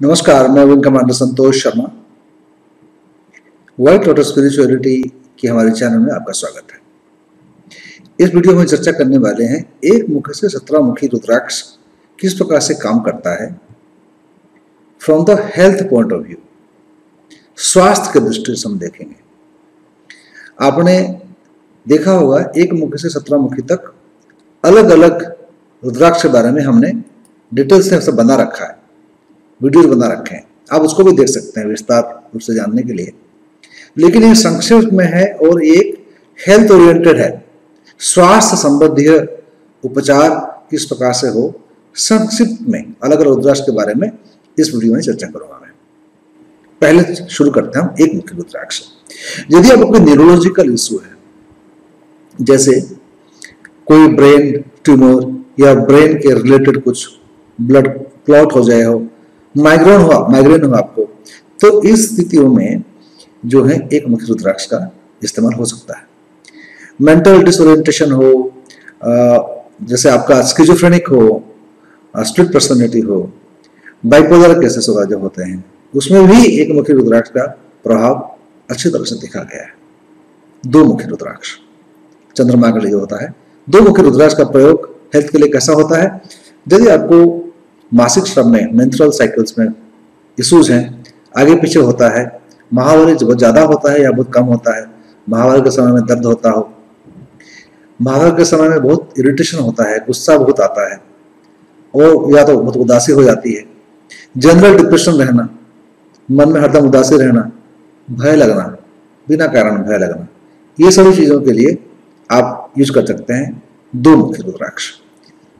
नमस्कार, मैं wing commander Santosh Sharma. White lotus spirituality के हमारे चैनल में आपका स्वागत है। इस वीडियो में चर्चा करने वाले हैं, एक मुख से सत्रह मुखी रुद्राक्ष किस प्रकार से काम करता है? From the health point of view स्वास्थ्य के दृष्टि से हम देखेंगे। आपने देखा होगा, एक मुखी से सत्रह मुखी तक अलग अलग रुद्राक्ष के बारे में हमने डिटेल्स से बना रखा है। वीडियोज़ बना रखे हैं। आप उसको भी देख सकते हैं, विस्तार रूप से जानने के लिए। लेकिन ये संक्षिप्त में है और एक हेल्थ ओरिएंटेड है। स्वास्थ्य संबंधी उपचार किस प्रकार से हो, संक्षिप्त में अलग अलग रुद्राक्ष के बारे में इस वीडियो में चर्चा करूँगा मैं। पहले शुरू करते हैं हम एक मुख्य रुद्राक्ष। यदि आपको कोई न्यूरोलॉजिकल इशू है, जैसे कोई ब्रेन ट्यूमर या ब्रेन के रिलेटेड कुछ ब्लड क्लॉट हो जाए हो माइग्रेन हुआ माइग्रेन हुआ आपको। तो इस स्थितियों में जो है एक मुख्य रुद्राक्ष का इस्तेमाल हो सकता है। मेंटल डिसोरिएंटेशन हो जैसे आपका स्किजोफ्रेनिक हो स्ट्रिक्ट पर्सनैलिटी हो बाइपोलर केसेस वगैरह जो होते हैं, उसमें भी एक मुख्य रुद्राक्ष का प्रभाव अच्छी तरह से देखा गया है। दो मुख्य रुद्राक्ष। चंद्रमा के लिए होता है। दो मुख्य रुद्राक्ष का प्रयोग हेल्थ के लिए कैसा होता है? यदि आपको मासिक श्रम में मेंथुरल साइकिल्स में इशूज हैं। आगे पीछे होता है महावारी बहुत ज़्यादा होता है या बहुत कम होता है महावारी के समय में दर्द होता हो। महावारी के समय में बहुत इरिटेशन होता है, गुस्सा बहुत आता है और या तो बहुत उदासी हो जाती है। जनरल डिप्रेशन रहना, मन में हरदम उदासी रहना, भय लगना, बिना कारण भय लगना, ये सभी चीज़ों के लिए आप यूज़ कर सकते हैं। दो मुख्य रुद्राक्ष।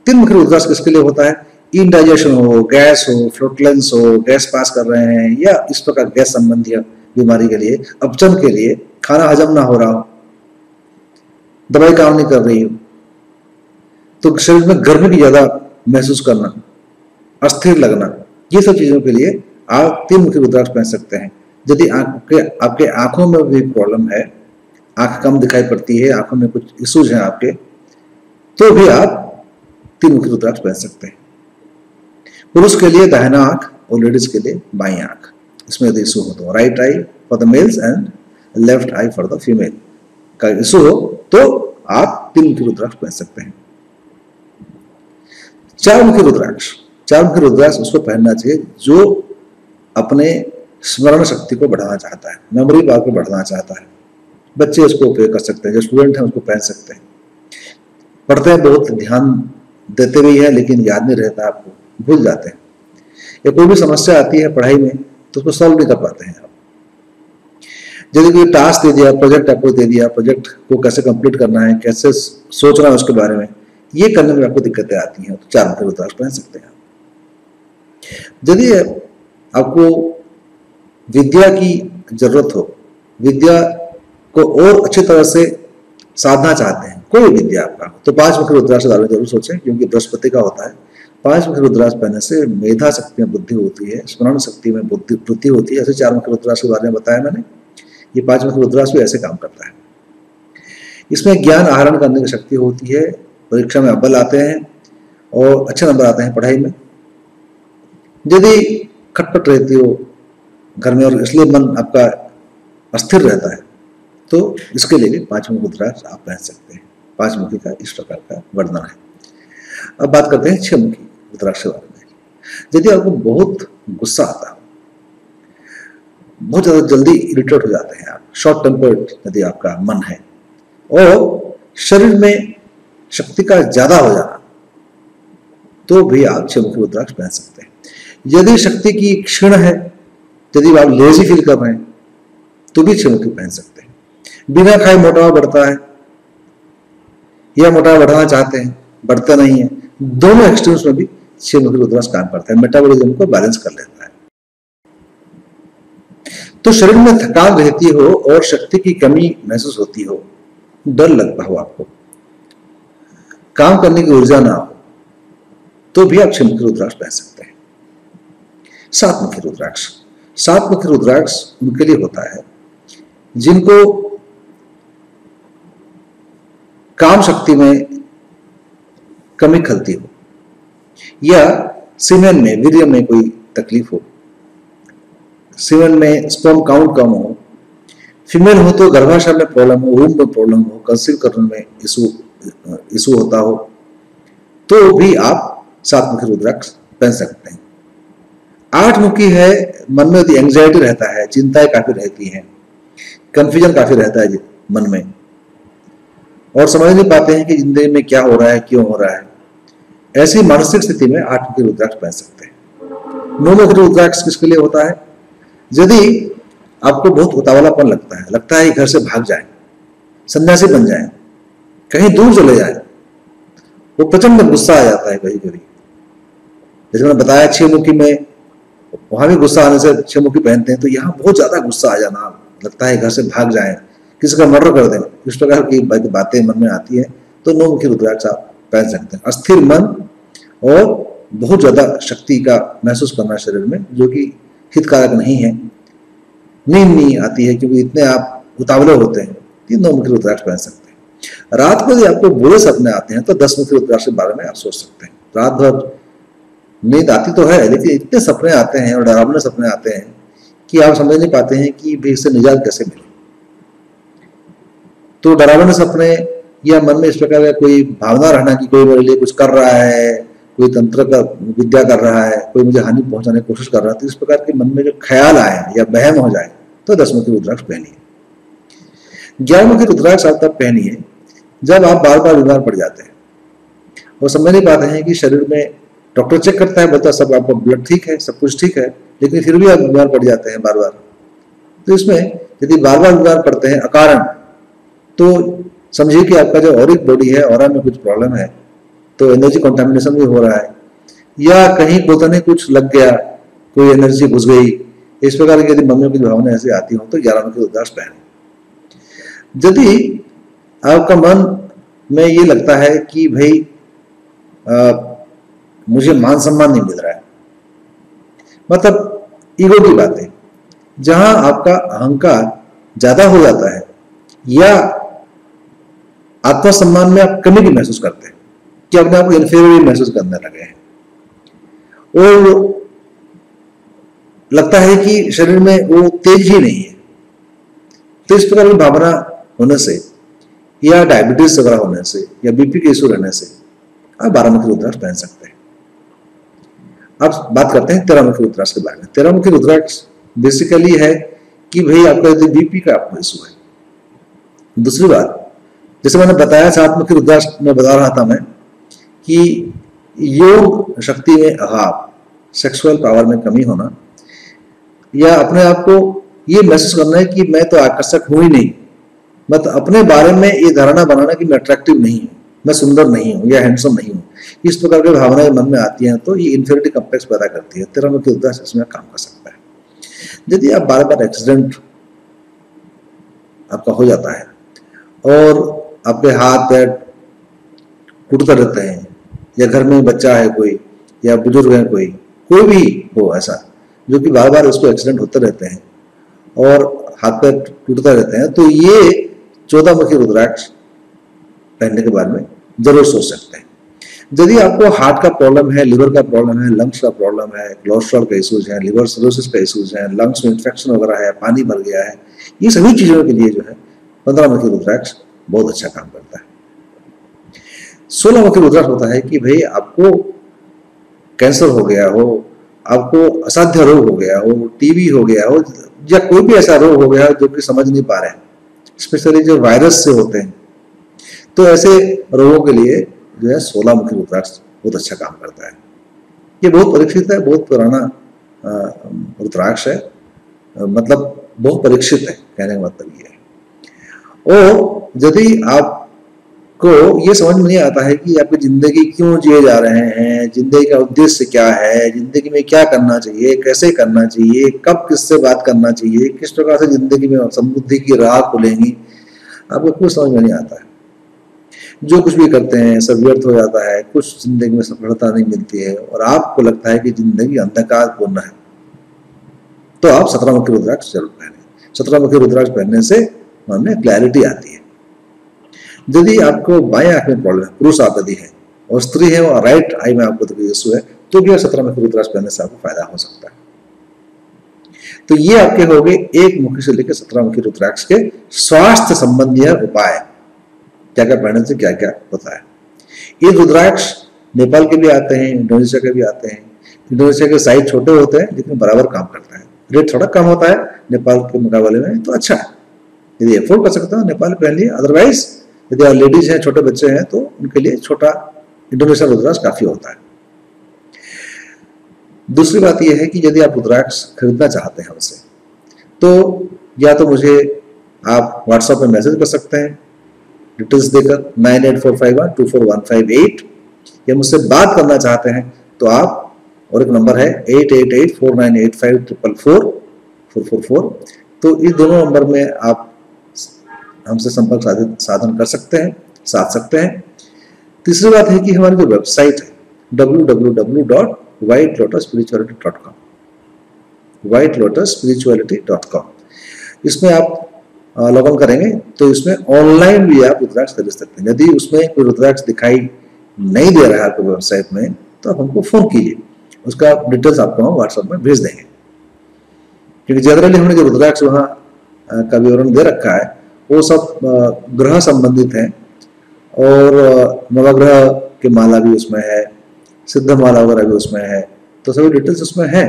तीन मुख्य रुद्राक्ष किसके लिए होता है? इनडाइजेशन हो गैस हो फ्लोटलेंस हो गैस पास कर रहे हैं, या इस प्रकार गैस संबंधी बीमारी के लिए अपचन के लिए खाना हजम ना हो रहा हो, दवाई काम नहीं कर रही हो तो शरीर में गर्मी भी ज़्यादा महसूस करना, अस्थिर लगना, ये सब चीज़ों के लिए आप तीन मुख्य रुद्राक्ष पहन सकते हैं। यदि आपके आपके आँखों में भी प्रॉब्लम है, आँख कम दिखाई पड़ती है, आँखों में कुछ इश्यूज़ हैं आपके तो भी आप तीन मुख्य रुद्राक्ष पहन सकते हैं। पुरुष के लिए दाहिना आँख और लेडीज़ के लिए बाई आँख। इसमें यदि इशू हो तो right eye for the males and left eye for the female का इशू हो तो आप तीन मुखी रुद्राक्ष पहन सकते हैं। चार मुखी रुद्राक्ष। चार मुखी रुद्राक्ष उसको पहनना चाहिए जो अपने स्मरण शक्ति को बढ़ाना चाहता है मेमोरी पावर को बढ़ाना चाहता है। बच्चे उसको उपयोग कर सकते हैं, जो स्टूडेंट हैं उसको पहन सकते हैं। पढ़ते हैं बहुत ध्यान देते भी है, लेकिन याद नहीं रहता आपको। भूल जाते हैं। या कोई भी समस्या आती है पढ़ाई में तो उसको सॉल्व नहीं कर पाते हैं आप। यदि कोई टास्क दे दिया प्रोजेक्ट आपको दे दिया प्रोजेक्ट को कैसे कंप्लीट करना है, कैसे सोचना है उसके बारे में, ये करने में आपको दिक्कतें आती हैं तो चार मुख्य रुद्राक्ष पहन सकते हैं यदि आपको विद्या की ज़रूरत हो, विद्या को और अच्छी तरह से साधना चाहते हैं, कोई विद्या आपका तो पाँच मुख्य रुद्राक्ष ज़रूर सोचें, क्योंकि बृहस्पति का होता है। पाँच मुख्य रुद्राक्ष पहनने से मेधा शक्ति में बुद्धि होती है, स्मरण शक्ति में बुद्धि वृद्धि होती है। ऐसे चार मुख्य रुद्राक्ष के बारे में बताया मैंने। ये पाँच मुख्य रुद्राक्ष भी ऐसे काम करता है। इसमें ज्ञान आहरण करने की शक्ति होती है। परीक्षा में अव्वल आते हैं और अच्छे नंबर आते हैं पढ़ाई में। यदि खटपट रहती हो घर में और इसलिए मन आपका अस्थिर रहता है तो इसके लिए भी पाँच मुख रुद्राक्ष आप पहन सकते हैं। पाँच मुखी का इस प्रकार का वर्णन है। अब बात करते हैं छह मुखी। रुद्राक्ष बारे में यदि आपको बहुत गुस्सा आता है, बहुत ज़्यादा जल्दी इरिटेट हो जाते हैं आप शॉर्ट टेम्पर्ड यदि आपका मन है, और शरीर में शक्ति का ज़्यादा हो जाना तो भी आप छह मुखी रुद्राक्ष पहन सकते हैं। यदि शक्ति की क्षीण है, यदि आप लेजी फील कर रहे हैं तो भी छह मुखी पहन सकते हैं। बिना खाए मोटापा बढ़ता है, या मोटापा बढ़ाना चाहते हैं, बढ़ता नहीं है, दोनों एक्सट्रीम्स में भी छह मुखी रुद्राक्ष काम करता है मेटाबॉलिज्म को बैलेंस कर लेता है। तो शरीर में थकान रहती हो और शक्ति की कमी महसूस होती हो, डर लगता हो आपको। काम करने की ऊर्जा ना हो तो भी आप छह मुखी रुद्राक्ष पहन सकते हैं। सात मुखी रुद्राक्ष। सात मुखी रुद्राक्ष उनके लिए होता है, जिनको काम शक्ति में कमी खलती हो। या सीमेन में, वीर्य में कोई तकलीफ़ हो। सीवन में स्पर्म काउंट कम हो। फीमेल हो तो गर्भाशय में प्रॉब्लम हो रूम में प्रॉब्लम हो कंसीव करने में इशू इशू होता हो। तो भी आप सात मुखी रुद्राक्ष पहन सकते हैं। आठ मुखी है, मन में यदि एंग्जाइटी रहता है, चिंताएँ काफ़ी रहती हैं कंफ्यूजन काफ़ी रहता है मन में। और समझ नहीं पाते हैं कि ज़िंदगी में क्या हो रहा है, क्यों हो रहा है। ऐसी मानसिक स्थिति में आठ मुखी रुद्राक्ष पहन सकते हैं। नौ मुखी रुद्राक्ष किसके लिए होता है? यदि आपको बहुत उतावलापन लगता है लगता है घर से भाग जाए, सन्यासी बन जाए, कहीं दूर चले जाए, वो प्रचंड गुस्सा आ जाता है कभी कभी। जैसे मैंने बताया छह मुखी में, वहाँ भी गुस्सा आने से छह मुखी पहनते हैं तो यहाँ बहुत ज़्यादा गुस्सा आ जाना, लगता है घर से भाग जाए, किसी का मर्डर कर दें, इस प्रकार की बातें मन में आती है तो नौ मुखी रुद्राक्ष आप पहन सकते हैं। अस्थिर मन और बहुत ज़्यादा शक्ति का महसूस करना शरीर में, जो कि हितकारक नहीं है। नींद नहीं आती है, क्योंकि इतने आप उतावले होते हैं कि नौ मुखी रुद्राक्ष पहन सकते हैं। रात को यदि आपको बुरे सपने आते हैं तो दस मुखी रुद्राक्ष के बारे में आप सोच सकते हैं। रात भर नींद आती तो है, लेकिन इतने सपने आते हैं और डरावने सपने आते हैं कि आप समझ नहीं पाते हैं कि भाई इससे निजात कैसे मिले। तो डरावने सपने या मन में इस प्रकार का कोई भावना रहना कि कोई मेरे लिए कुछ कर रहा है, कोई तंत्र का विद्या कर रहा है, कोई मुझे हानि पहुँचाने की कोशिश कर रहा है तो इस प्रकार के मन में जो ख्याल आए या बहम हो जाए तो दसमुखी रुद्राक्ष पहनिए। ग्यारहमुखी रुद्राक्ष आप तब पहनिए जब आप बार बार बीमार पड़ जाते हैं। और समझ नहीं पाते हैं कि शरीर में डॉक्टर चेक करता है, बोलता सब आपका ब्लड ठीक है, सब कुछ ठीक है, लेकिन फिर भी आप बीमार पड़ जाते हैं बार बार तो इसमें यदि बार बार बीमार पड़ते हैं अकारण तो समझिए कि आपका जो और बॉडी है और में कुछ प्रॉब्लम है तो एनर्जी कंटामिनेशन भी हो रहा है। या कहीं गोतने कुछ लग गया कोई एनर्जी घुस गई इस प्रकार की यदि मम्मियों की भावना ऐसी आती हो तो ग्यारह के उदास पहने यदि आपका मन में ये लगता है कि भाई आ, मुझे मान सम्मान नहीं मिल रहा है मतलब ईगो की बात जहाँ आपका अहंकार ज़्यादा हो जाता है या आत्मसम्मान में आप कमी भी महसूस करते हैं, कि अपने आप को इन्फेरियर महसूस करने लगे हैं। और लगता है कि शरीर में वो तेज ही नहीं है। तो इस प्रकार की भावना होने से, या डायबिटीज़ वगैरह होने से, या बीपी के इशू रहने से, आप बारामुखी रुद्राक्ष पहन सकते हैं। अब बात करते हैं तेरामुखी रुद्राक्ष के बारे में। तेरामुखी रुद्राक्ष बेसिकली है कि भाई आपका यदि बीपी का आपको इशू है। दूसरी बात जैसे मैंने बताया सात मुखी रुद्राक्ष में बता रहा था मैं कि योग शक्ति में अभाव सेक्सुअल पावर में कमी होना, या अपने आप को ये महसूस करना है कि मैं तो आकर्षक हूँ ही नहीं। मत अपने बारे में ये धारणा बनाना कि मैं अट्रैक्टिव नहीं हूँ, मैं सुंदर नहीं हूँ या हैंडसम नहीं हूँ। इस प्रकार की भावनाएँ मन में आती हैं तो ये इन्फेरिटी कम्प्लेक्स पैदा करती है। तेरह मुख्य उद्देश्य इसमें काम कर सकता है। यदि आप बार बार एक्सीडेंट आपका हो जाता है और आपके हाथ पैर टूटते रहते हैं, या घर में बच्चा है कोई, या बुज़ुर्ग है कोई कोई भी हो ऐसा, जो कि बार बार उसको एक्सीडेंट होते रहते हैं और हाथ पैर टूटते रहते हैं तो ये चौदह मुखी रुद्राक्ष पहनने के बारे में ज़रूर सोच सकते हैं। यदि आपको हार्ट का प्रॉब्लम है लिवर का प्रॉब्लम है लंग्स का प्रॉब्लम है कोलेस्ट्रॉल का इशूज है लिवर सरोसिस का इशूज है लंग्स में इन्फेक्शन वगैरह है, पानी भर गया है, ये सभी चीज़ों के लिए जो है, पंद्रह मुखी रुद्राक्ष बहुत अच्छा काम करता है। सोलह मुखी रुद्राक्ष होता है कि भाई आपको कैंसर हो गया हो, आपको असाध्य रोग हो गया हो, टीबी हो गया हो, या कोई भी ऐसा रोग हो गया जो कि समझ नहीं पा रहे हैं, स्पेशली जो वायरस से होते हैं। तो ऐसे रोगों के लिए जो है सोलह मुखी रुद्राक्ष बहुत अच्छा काम करता है। ये बहुत परीक्षित है, बहुत पुराना रुद्राक्ष है। मतलब बहुत परीक्षित है, कहने का मतलब ये है। और यदि आप को ये समझ में नहीं आता है कि आपकी ज़िंदगी क्यों जिए जा रहे हैं, ज़िंदगी का उद्देश्य क्या है, ज़िंदगी में क्या करना चाहिए, कैसे करना चाहिए, कब किससे बात करना चाहिए, किस प्रकार से ज़िंदगी में समृद्धि की राह खुलेंगी, आपको कुछ समझ में नहीं आता है। जो कुछ भी करते हैं, सब व्यर्थ हो जाता है, कुछ ज़िंदगी में सफलता नहीं मिलती है और आपको लगता है कि ज़िंदगी अंधकार पूर्ण है तो आप सत्रह मुखी रुद्राक्ष ज़रूर पहने। सत्रह मुखी रुद्राक्ष पहनने से में क्लैरिटी आती है। यदि आपको बाएँ आँख में प्रॉब्लम है, पुरुष आप यदि है, और स्त्री है, और राइट आई में आपको तकलीफ़ इशू है तो भी सत्रह मुखी रुद्राक्ष पहनने से आपको फ़ायदा हो सकता है। तो ये आपके हो गए एक मुखी से लेकर सत्रह मुखी रुद्राक्ष के स्वास्थ्य संबंधी उपाय। क्या क्या पहनने से क्या क्या होता है। ये रुद्राक्ष नेपाल के भी आते हैं, इंडोनेशिया के भी आते हैं। इंडोनेशिया के साइज़ छोटे होते हैं लेकिन बराबर काम करता है। रेट थोड़ा कम होता है, नेपाल के मुकाबले में तो अच्छा है। यदि एफोर्ड कर सकते हो, नेपाल पहन लिए अदरवाइज़ यदि आप लेडीज़ हैं, छोटे बच्चे हैं तो उनके लिए छोटा इंडोनेशिया रुद्राक्ष काफ़ी होता है। दूसरी बात यह है कि यदि आप रुद्राक्ष खरीदना चाहते हैं हमसे तो या तो मुझे आप व्हाट्सएप में मैसेज कर सकते हैं। डिटेल्स देकर nine eight four five one two four one five eight या मुझसे बात करना चाहते हैं तो आप, और एक नंबर है eight eight eight four nine eight five triple four four four four तो इस दोनों नंबर में आप हमसे संपर्क साधन कर सकते हैं, साध सकते हैं। तीसरी बात है कि हमारी जो वेबसाइट है W W W dot white lotus spirituality dot com white lotus spirituality dot com इसमें आप लॉग इन करेंगे तो इसमें ऑनलाइन भी आप रुद्राक्ष खरीद सकते हैं। यदि उसमें कोई रुद्राक्ष दिखाई नहीं दे रहा है आपको वेबसाइट में तो आप हमको फ़ोन कीजिए। उसका डिटेल्स आपको हम व्हाट्सएप में भेज देंगे। क्योंकि जनरली हमने जो रुद्राक्ष वहाँ का विवरण दे रखा है वो सब ग्रह संबंधित हैं और नवग्रह के माला भी उसमें है, सिद्ध माला वगैरह भी उसमें है तो सभी डिटेल्स उसमें है।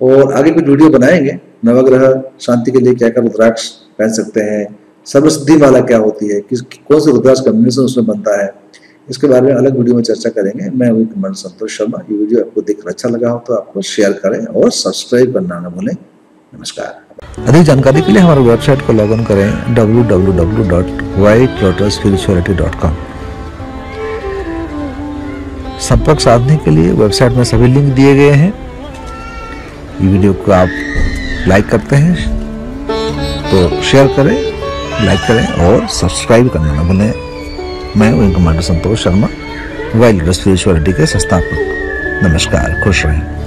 और आगे कुछ वीडियो बनाएँगे, नवग्रह, शांति के लिए क्या क्या रुद्राक्ष पहन सकते हैं सर्वसिद्धि माला क्या होती है, किस, कौन से रुद्राक्ष कम्बिनेशन उसमें बनता है, इसके बारे में अलग वीडियो में चर्चा करेंगे। मैं वही कमांड संतोष शर्मा, ये वीडियो आपको देखकर अच्छा लगा हो तो आपको शेयर करें और सब्सक्राइब करना ना भूलें। नमस्कार। अधिक जानकारी के लिए हमारे वेबसाइट को लॉग इन करें www.whitelotosspirituality.com संपर्क साधने के लिए वेबसाइट में सभी लिंक दिए गए हैं। ये वीडियो को आप लाइक करते हैं तो शेयर करें, लाइक करें और सब्सक्राइब करना ना भूलें। मैं wing commander Santosh Sharma wild spirituality के संस्थापक। नमस्कार, खुश रहें।